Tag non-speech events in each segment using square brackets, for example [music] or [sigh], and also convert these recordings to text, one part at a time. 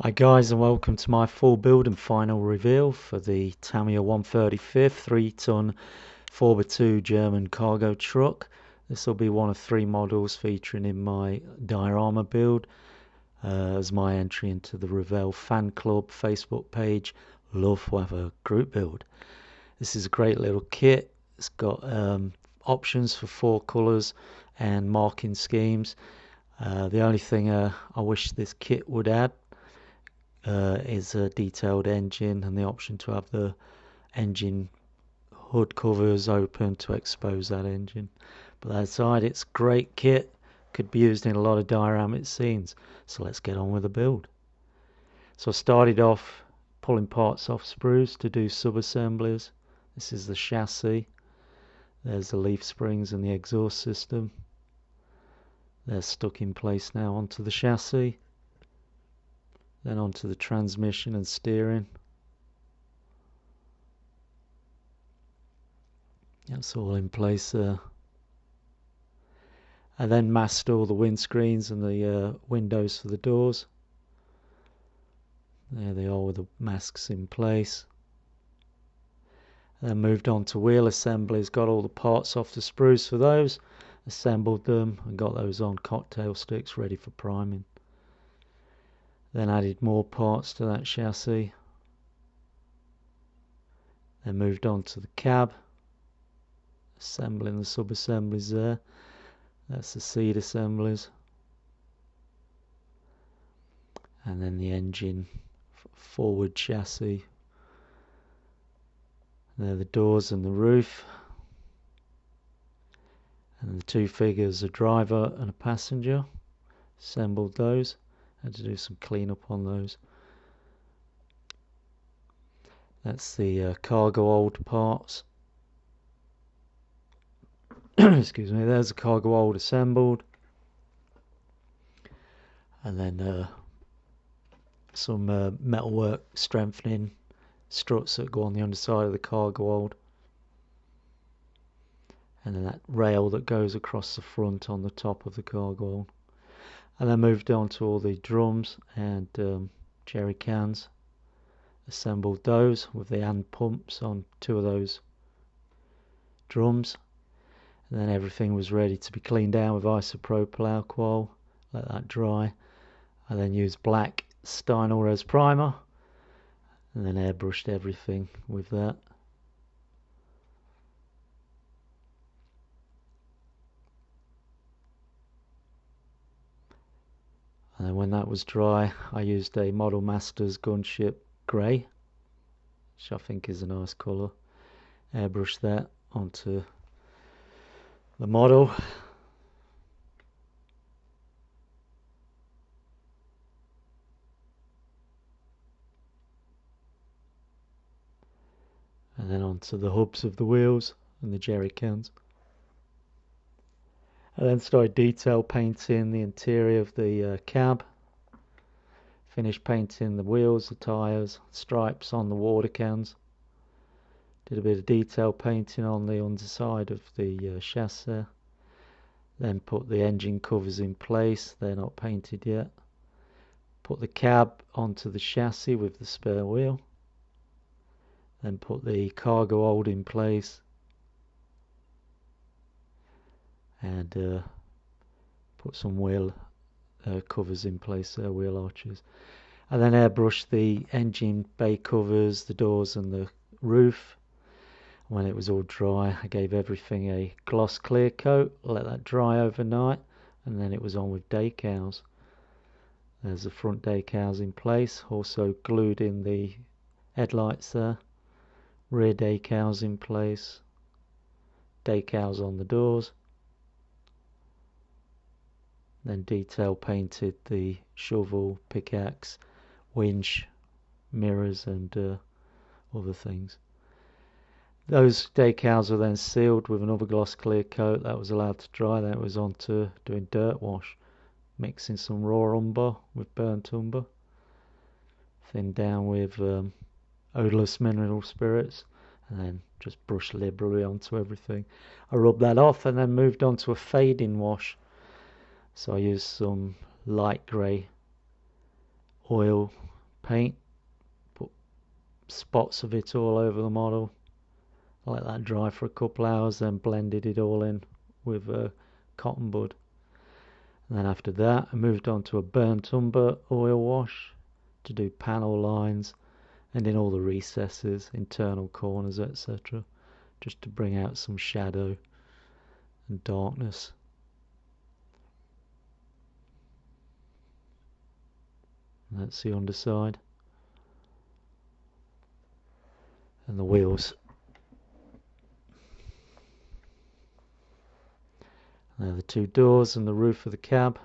Hi guys and welcome to my full build and final reveal for the Tamiya 135th 3 ton 4x2 German cargo truck. This will be one of three models featuring in my diorama build uh, as my entry into the Revell fan club Facebook page. LOVEWAFFE group build. This is a great little kit. It's got um, options for four colours and marking schemes. Uh, the only thing uh, I wish this kit would add uh, is a detailed engine and the option to have the engine hood covers open to expose that engine. But aside, it's great kit, could be used in a lot of dioramic scenes. So let's get on with the build. So I started off pulling parts off sprues to do sub-assemblies. This is the chassis. There's the leaf springs and the exhaust system. They're stuck in place now onto the chassis then onto the transmission and steering. That's all in place there. I then masked all the windscreens and the uh, windows for the doors. There they are with the masks in place. Then moved on to wheel assemblies, got all the parts off the sprues for those, assembled them and got those on cocktail sticks ready for priming. Then added more parts to that chassis. Then moved on to the cab. Assembling the sub-assemblies there. That's the seat assemblies. And then the engine forward chassis. There are the doors and the roof. And the two figures, a driver and a passenger. Assembled those. Had to do some cleanup on those. That's the uh, cargo hold parts. [coughs] Excuse me, there's the cargo hold assembled. And then uh, some uh, metalwork strengthening struts that go on the underside of the cargo hold. And then that rail that goes across the front on the top of the cargo hold and then moved on to all the drums and um, jerry cans assembled those with the hand pumps on two of those drums. And then everything was ready to be cleaned down with isopropyl alcohol let that dry. I then used black Stynylrez primer and then airbrushed everything with that And when that was dry, I used a Model Masters Gunship Grey, which I think is a nice colour. Airbrush that onto the model. And then onto the hubs of the wheels and the jerry cans. I then started detail painting the interior of the uh, cab. Finished painting the wheels, the tyres, stripes on the water cans. Did a bit of detail painting on the underside of the uh, chassis. Then put the engine covers in place, they're not painted yet. Put the cab onto the chassis with the spare wheel. Then put the cargo hold in place and uh, put some wheel uh, covers in place there, wheel arches. And then airbrush the engine bay covers, the doors and the roof. When it was all dry, I gave everything a gloss clear coat, let that dry overnight, and then it was on with decals. There's the front decals in place, also glued in the headlights there. Rear decals in place, decals on the doors then detail painted the shovel, pickaxe, winch, mirrors and uh, other things. Those decals were then sealed with another gloss clear coat that was allowed to dry. Then it was on to doing dirt wash, mixing some raw umber with burnt umber, thinned down with um, odorless mineral spirits, and then just brush liberally onto everything. I rubbed that off and then moved on to a fading wash so I used some light grey oil paint, put spots of it all over the model. let that dry for a couple hours, then blended it all in with a cotton bud. And then after that, I moved on to a burnt umber oil wash to do panel lines and in all the recesses, internal corners, etc., just to bring out some shadow and darkness. That's the underside. And the wheels. There are the two doors and the roof of the cab.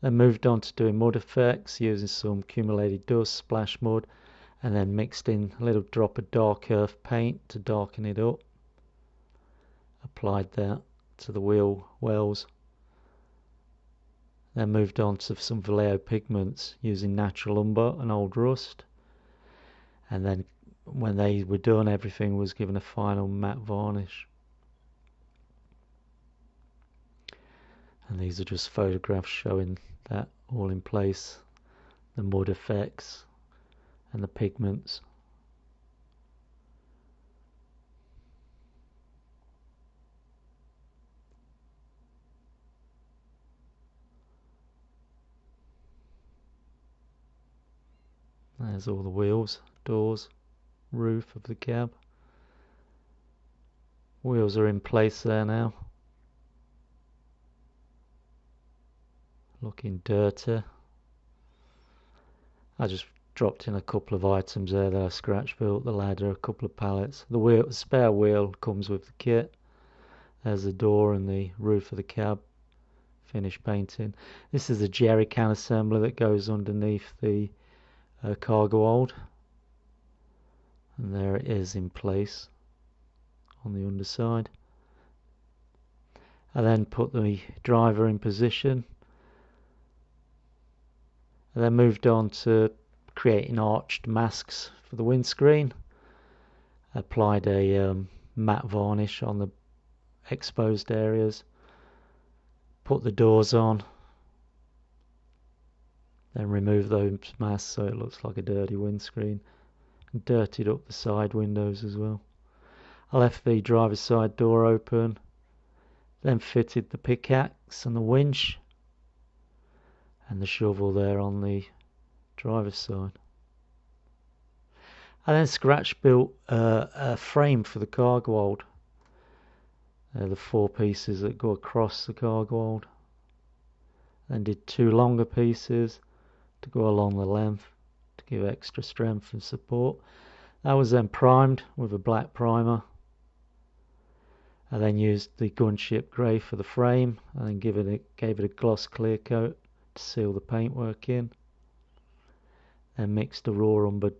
Then moved on to doing mud effects using some accumulated dust, splash mud, and then mixed in a little drop of dark earth paint to darken it up. Applied that to the wheel wells then moved on to some Vallejo pigments using natural umber and old rust. And then when they were done, everything was given a final matte varnish. And these are just photographs showing that all in place, the mud effects and the pigments. There's all the wheels, doors, roof of the cab. Wheels are in place there now. Looking dirty. I just dropped in a couple of items there that I scratch built, the ladder, a couple of pallets. The wheel, the spare wheel comes with the kit. There's the door and the roof of the cab. Finished painting. This is a jerry can assembler that goes underneath the cargo hold. And there it is in place on the underside. I then put the driver in position. I then moved on to creating arched masks for the windscreen. Applied a um, matte varnish on the exposed areas. Put the doors on then remove those masks so it looks like a dirty windscreen. And dirtied up the side windows as well. I left the driver's side door open. Then fitted the pickaxe and the winch. And the shovel there on the driver's side. I then scratch built uh, a frame for the cargo hold. They're the four pieces that go across the cargo hold. Then did two longer pieces to go along the length to give extra strength and support. That was then primed with a black primer. I then used the gunship grey for the frame and then give it a, gave it a gloss clear coat to seal the paintwork in. Then mixed the raw umber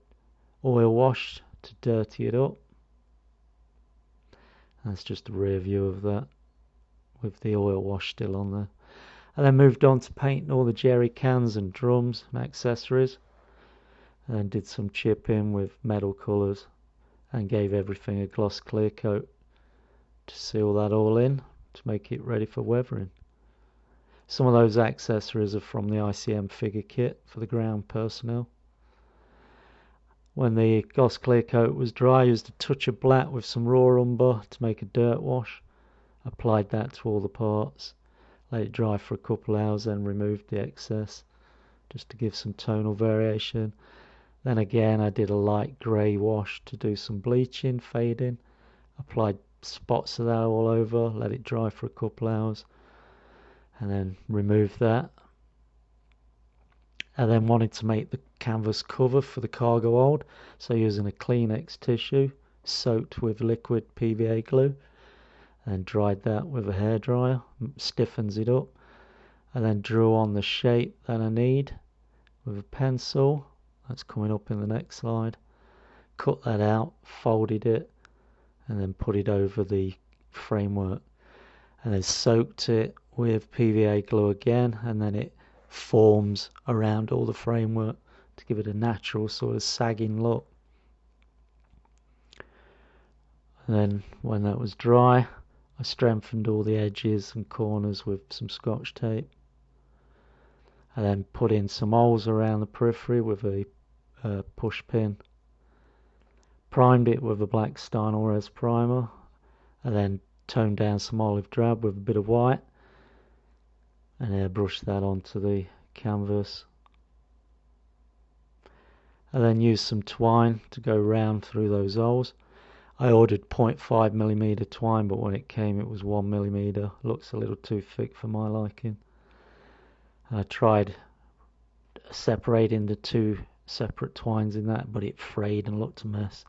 oil wash to dirty it up. That's just a rear view of that with the oil wash still on there. I then moved on to painting all the jerry cans and drums and accessories. And then did some chipping with metal colours and gave everything a gloss clear coat to seal that all in to make it ready for weathering. Some of those accessories are from the ICM figure kit for the ground personnel. When the gloss clear coat was dry, I used a touch of black with some raw umber to make a dirt wash. Applied that to all the parts let it dry for a couple hours then remove the excess just to give some tonal variation. Then again I did a light grey wash to do some bleaching fading applied spots of that all over let it dry for a couple hours and then remove that. I then wanted to make the canvas cover for the cargo hold so using a Kleenex tissue soaked with liquid PVA glue and dried that with a hairdryer, stiffens it up. and then drew on the shape that I need with a pencil. That's coming up in the next slide. Cut that out, folded it, and then put it over the framework. And then soaked it with PVA glue again, and then it forms around all the framework to give it a natural sort of sagging look. And then when that was dry, I strengthened all the edges and corners with some scotch tape. and then put in some holes around the periphery with a uh, push pin. Primed it with a black Stynylrez primer. And then toned down some olive drab with a bit of white and airbrush that onto the canvas. And then used some twine to go round through those holes I ordered 0.5 millimeter twine but when it came it was 1 millimeter. Looks a little too thick for my liking. I tried separating the two separate twines in that but it frayed and looked a mess.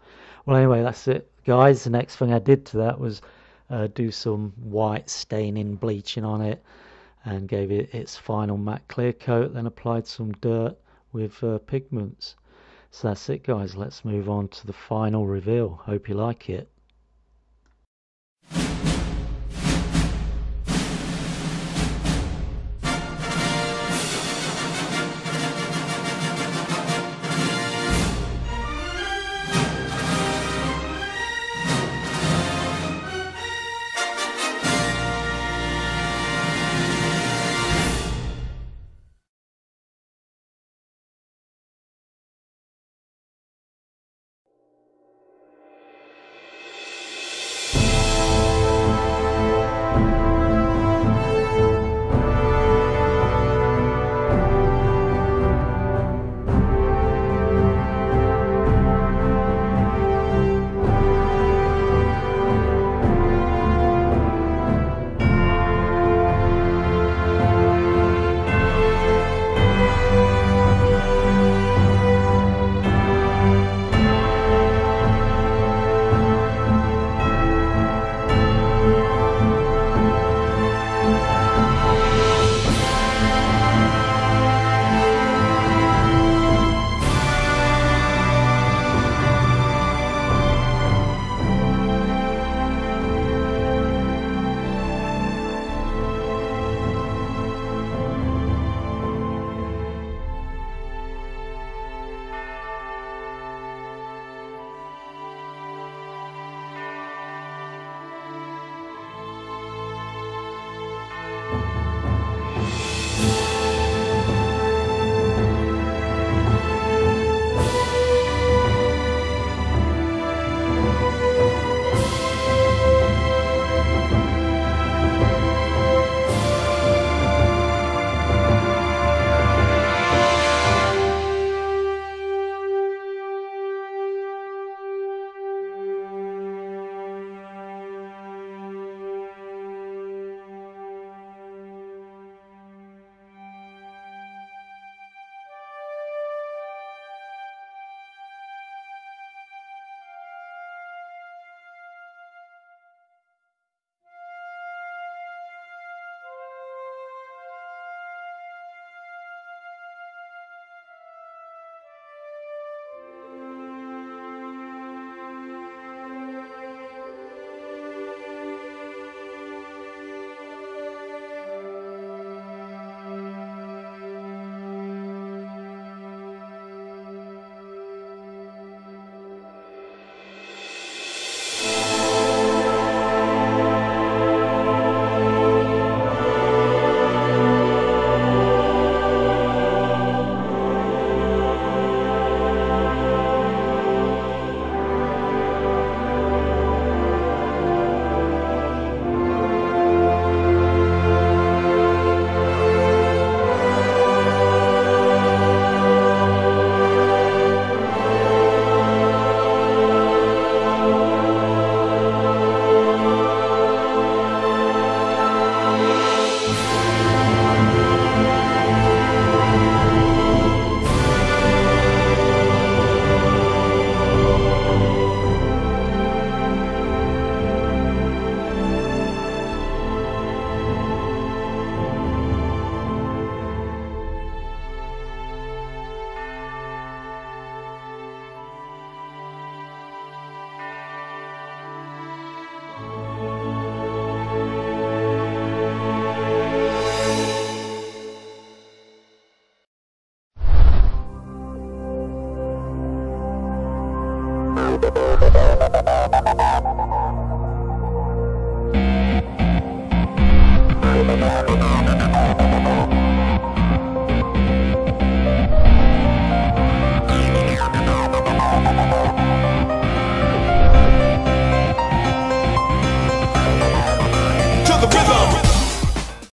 Well anyway that's it guys. The next thing I did to that was uh, do some white staining bleaching on it and gave it its final matte clear coat then applied some dirt with uh, pigments so that's it guys. Let's move on to the final reveal. Hope you like it